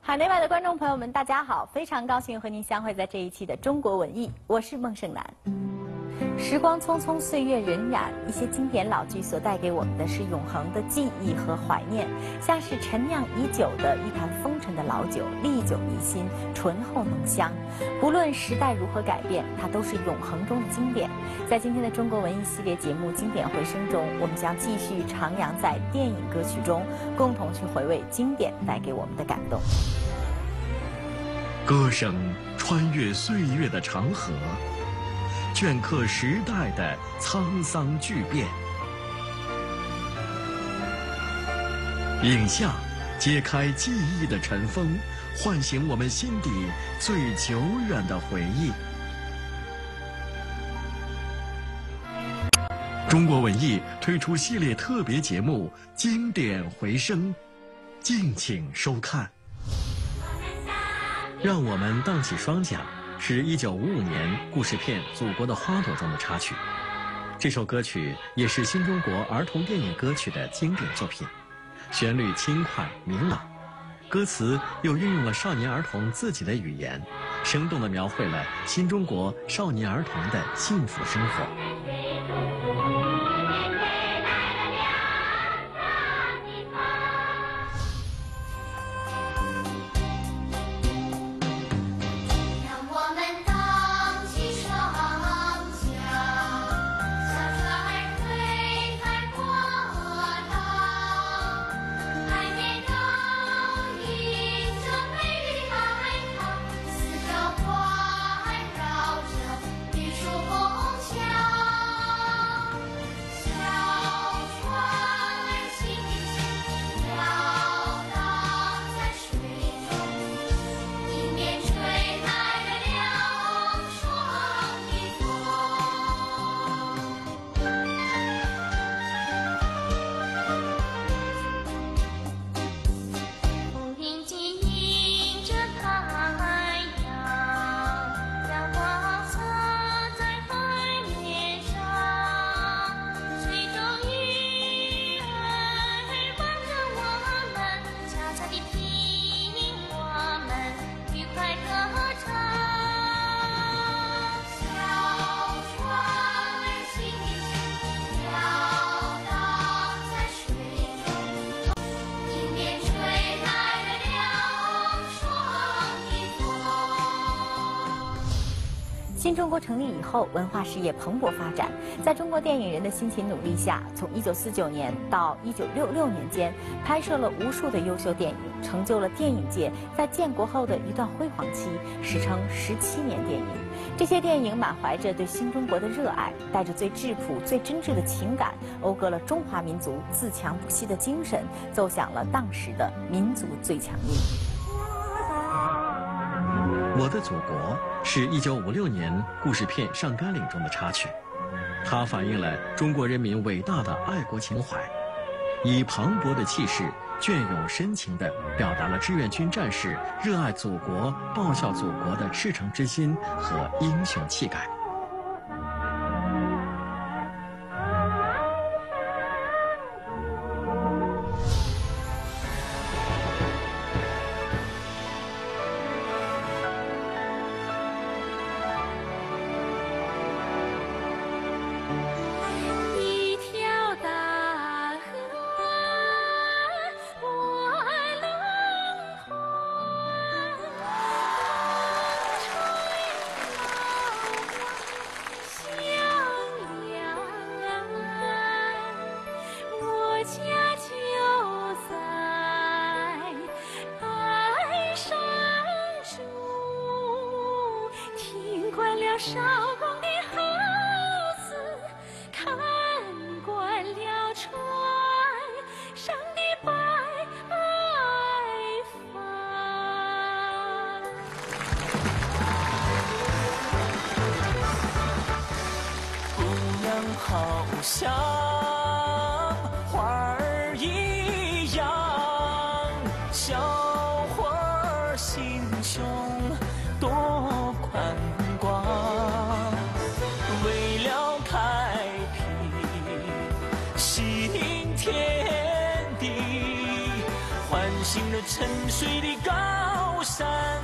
海内外的观众朋友们，大家好！非常高兴和您相会在这一期的中国文艺，我是孟胜男。时光匆匆，岁月荏苒，一些经典老剧所带给我们的是永恒的记忆和怀念，像是陈酿已久的一坛风尘的老酒，历久弥新，醇厚浓香。不论时代如何改变，它都是永恒中的经典。在今天的中国文艺系列节目《经典回声》中，我们将继续徜徉在电影歌曲中，共同去回味经典带给我们的感动。歌声穿越岁月的长河，镌刻时代的沧桑巨变；影像揭开记忆的尘封，唤醒我们心底最久远的回忆。中国文艺推出系列特别节目《经典回声》，敬请收看。让我们荡起双桨，是一九五五年故事片《祖国的花朵》中的插曲。这首歌曲也是新中国儿童电影歌曲的经典作品，旋律轻快明朗，歌词又运用了少年儿童自己的语言，生动地描绘了新中国少年儿童的幸福生活。新中国成立以后，文化事业蓬勃发展。在中国电影人的辛勤努力下，从1949年到1966年间，拍摄了无数的优秀电影，成就了电影界在建国后的一段辉煌期，史称“十七年电影”。这些电影满怀着对新中国的热爱，带着最质朴、最真挚的情感，讴歌了中华民族自强不息的精神，奏响了当时的民族最强音。我的祖国是一九五六年故事片《上甘岭》中的插曲，它反映了中国人民伟大的爱国情怀，以磅礴的气势、隽永深情地表达了志愿军战士热爱祖国、报效祖国的赤诚之心和英雄气概。少公的好字，看惯了船上的白帆。姑娘好像山，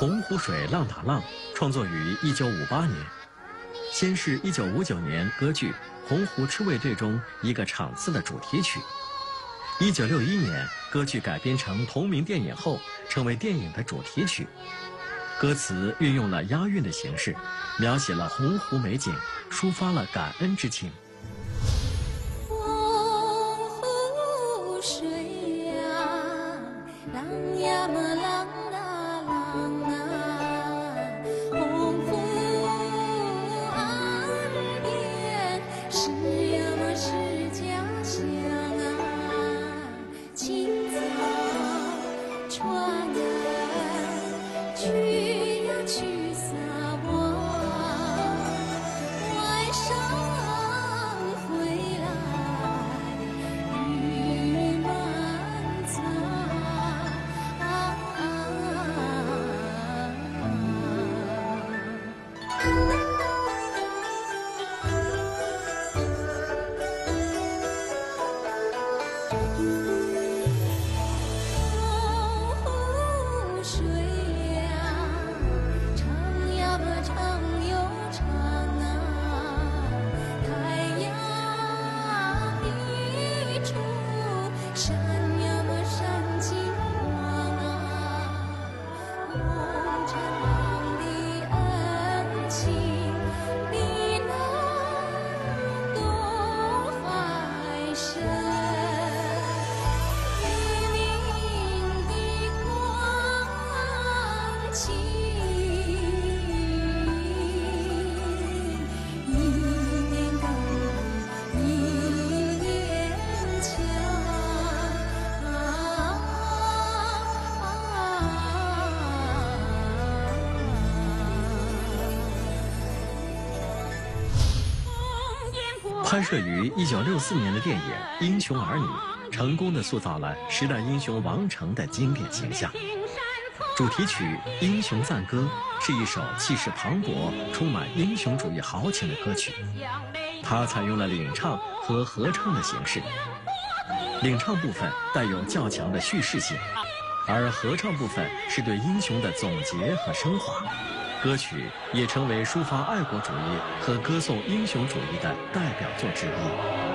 洪湖水浪打浪创作于1958年，先是一九五九年歌剧《洪湖赤卫队》中一个场次的主题曲。一九六一年，歌剧改编成同名电影后，成为电影的主题曲。歌词运用了押韵的形式，描写了洪湖美景，抒发了感恩之情。拍摄于1964年的电影《英雄儿女》，成功的塑造了时代英雄王成的经典形象。主题曲《英雄赞歌》是一首气势磅礴、充满英雄主义豪情的歌曲。它采用了领唱和合唱的形式，领唱部分带有较强的叙事性，而合唱部分是对英雄的总结和升华。歌曲也成为抒发爱国主义和歌颂英雄主义的代表作之一。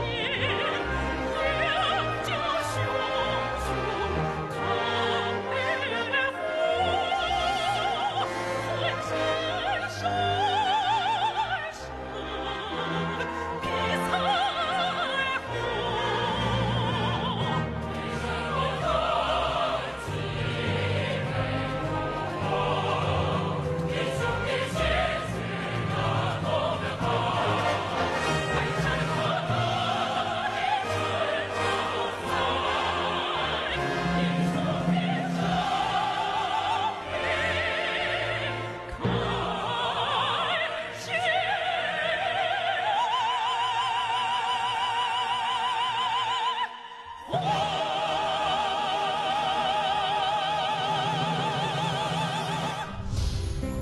天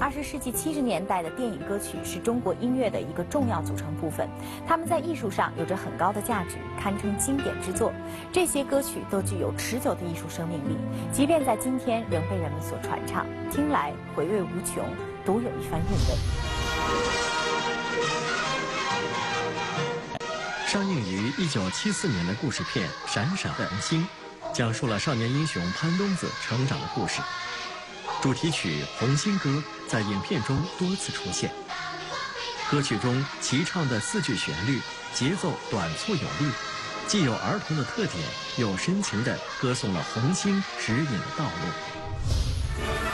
二十世纪七十年代的电影歌曲是中国音乐的一个重要组成部分，它们在艺术上有着很高的价值，堪称经典之作。这些歌曲都具有持久的艺术生命力，即便在今天仍被人们所传唱，听来回味无穷，独有一番韵味。上映于一九七四年的故事片《闪闪的恒星》，讲述了少年英雄潘冬子成长的故事。主题曲《红星歌》在影片中多次出现。歌曲中齐唱的四句旋律，节奏短促有力，既有儿童的特点，又深情地歌颂了红星指引的道路。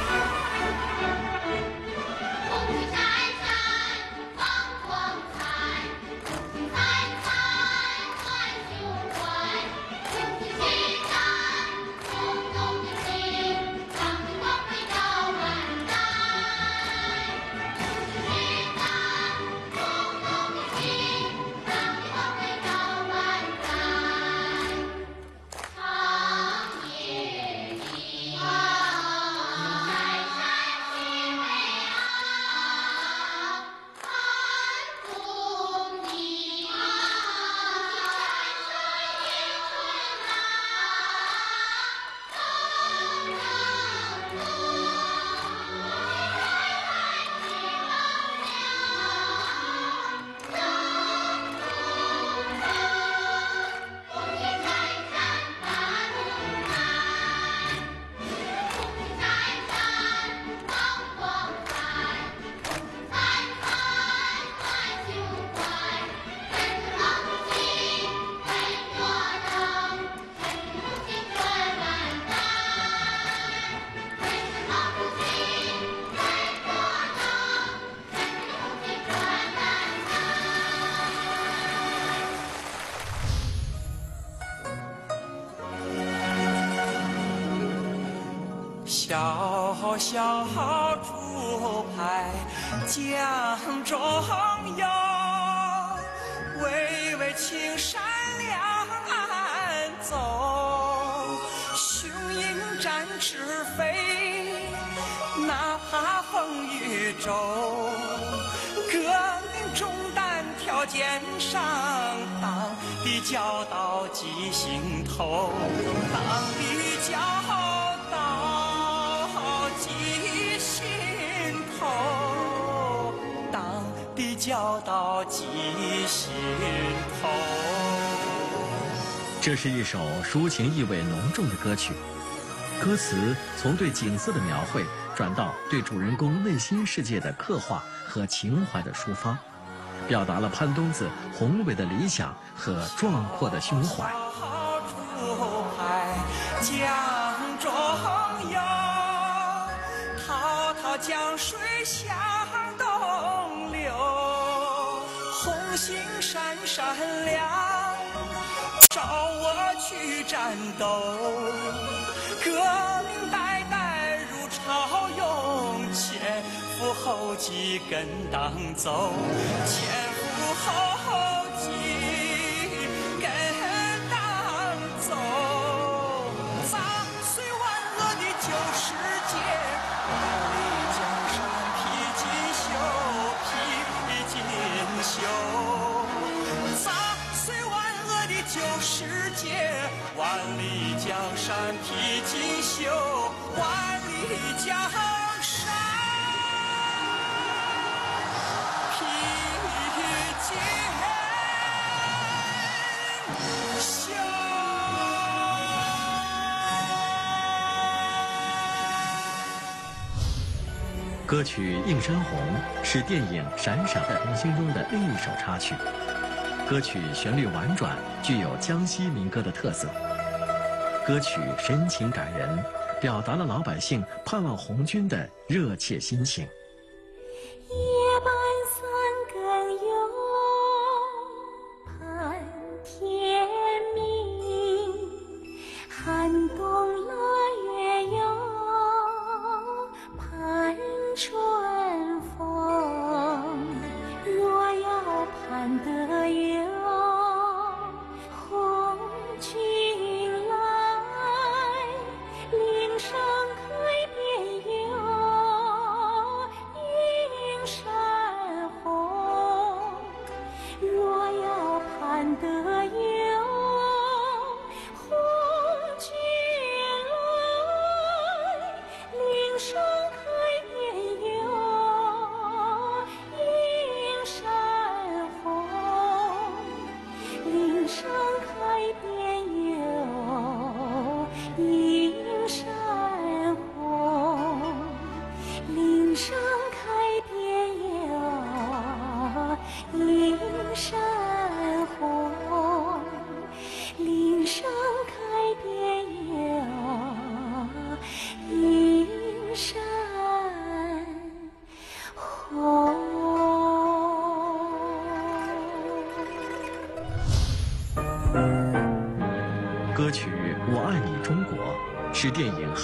小小竹排江中游，巍巍青山两岸走。雄鹰展翅飞，哪怕风雨骤。革命重担挑肩上，党的教导记心头，党的教教到记心头。这是一首抒情意味浓重的歌曲，歌词从对景色的描绘转到对主人公内心世界的刻画和情怀的抒发，表达了潘冬子宏伟的理想和壮阔的胸怀。江中游，滔滔江水向闪闪亮，照我去战斗。革命代代如潮涌，前赴后继跟党走，前赴后披锦绣，万里江山披锦绣。歌曲《映山红》是电影《闪闪在红星》中的另一首插曲。歌曲旋律婉转，具有江西民歌的特色。歌曲深情感人，表达了老百姓盼望红军的热切心情。夜半三更哟，盼天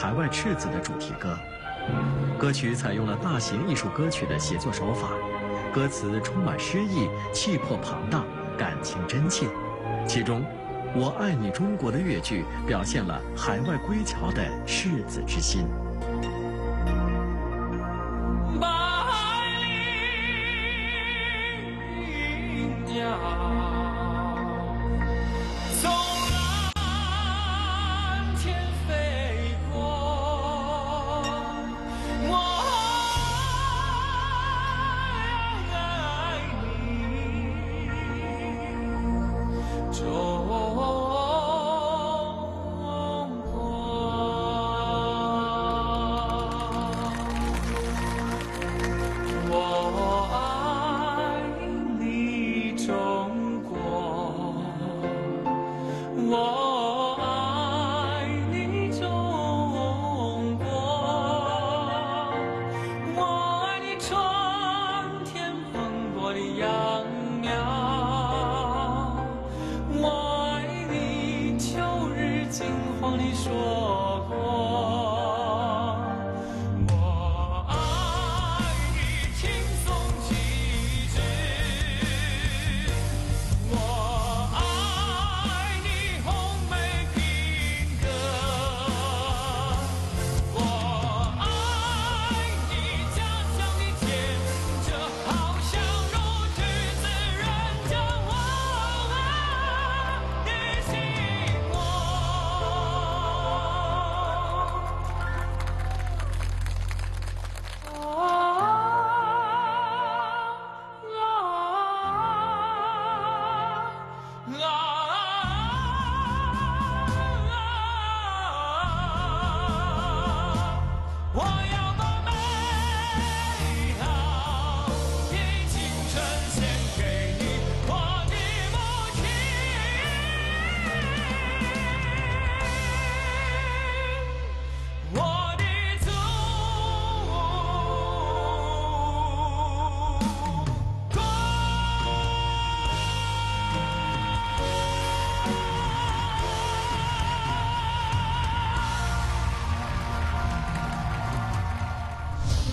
海外赤子》的主题歌。歌曲采用了大型艺术歌曲的写作手法，歌词充满诗意，气魄庞大，感情真切。其中，“我爱你中国”的乐句表现了海外归侨的赤子之心。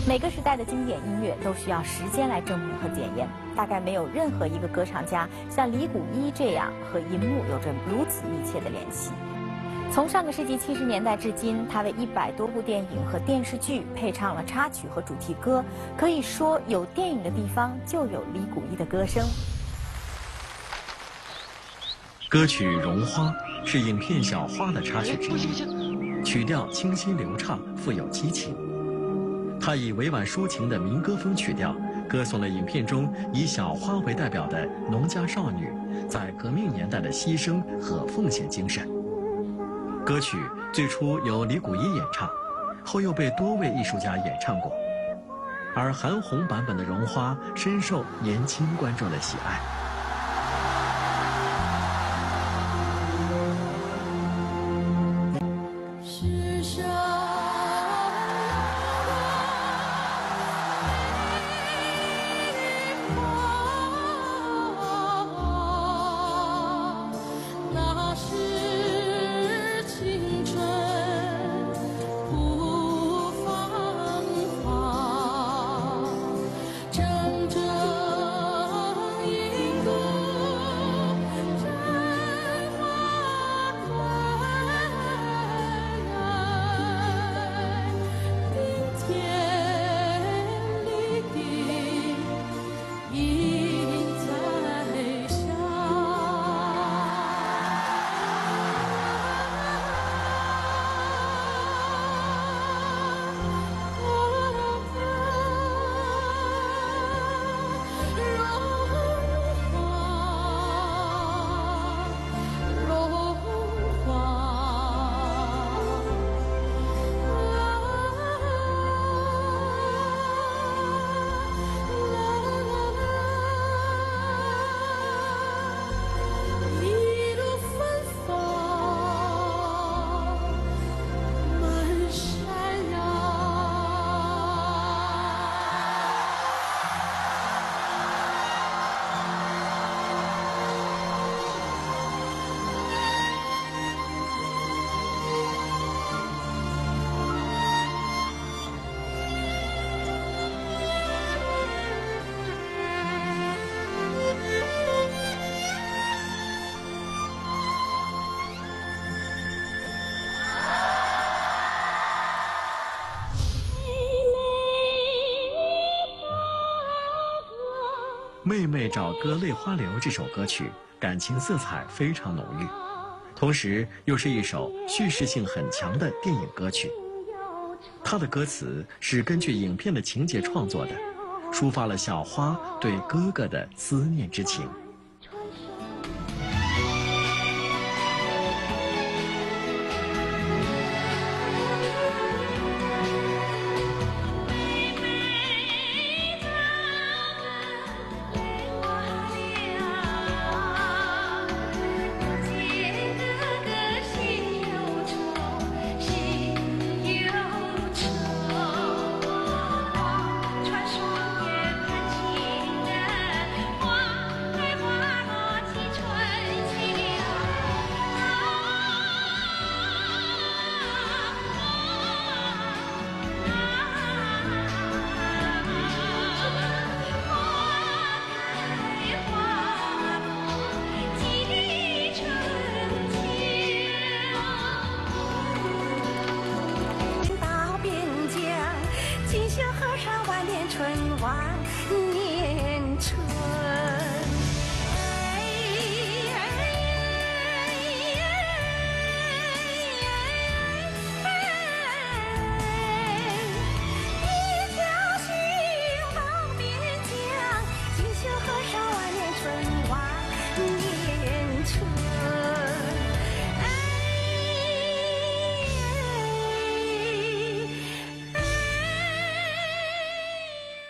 每个时代的经典音乐都需要时间来证明和检验。大概没有任何一个歌唱家像李谷一这样和银幕有着如此密切的联系。从上个世纪七十年代至今，他为一百多部电影和电视剧配唱了插曲和主题歌，可以说有电影的地方就有李谷一的歌声。歌曲《绒花》是影片《小花》的插曲之一，曲调清新流畅，富有激情。它以委婉抒情的民歌风曲调，歌颂了影片中以小花为代表的农家少女在革命年代的牺牲和奉献精神。歌曲最初由李谷一演唱，后又被多位艺术家演唱过，而韩红版本的《绒花》深受年轻观众的喜爱。妹妹找哥泪花流》这首歌曲感情色彩非常浓郁，同时又是一首叙事性很强的电影歌曲。它的歌词是根据影片的情节创作的，抒发了小花对哥哥的思念之情。